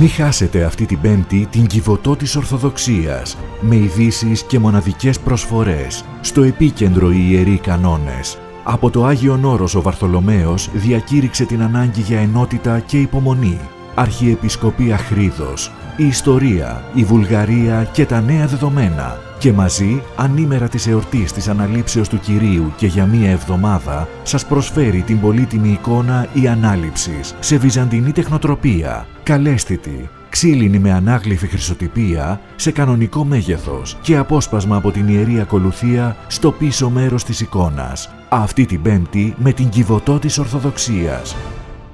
Μη χάσετε αυτή την Πέμπτη την Κιβωτό της Ορθοδοξίας με ειδήσεις και μοναδικές προσφορές στο επίκεντρο οι Ιεροί Κανόνες. Από το Άγιο Όρος ο Βαρθολομαίος διακήρυξε την ανάγκη για ενότητα και υπομονή. Αρχιεπισκοπία Χρίδος, η ιστορία, η Βουλγαρία και τα νέα δεδομένα και μαζί, ανήμερα της εορτής της Αναλήψεως του Κυρίου και για μία εβδομάδα, σας προσφέρει την πολύτιμη εικόνα «Η Ανάληψης» σε βυζαντινή τεχνοτροπία, καλέσθητη, ξύλινη με ανάγλυφη χρυσοτυπία σε κανονικό μέγεθος και απόσπασμα από την Ιερή Ακολουθία στο πίσω μέρος της εικόνας. Αυτή την Πέμπτη με την Κιβωτό της Ορθοδοξίας.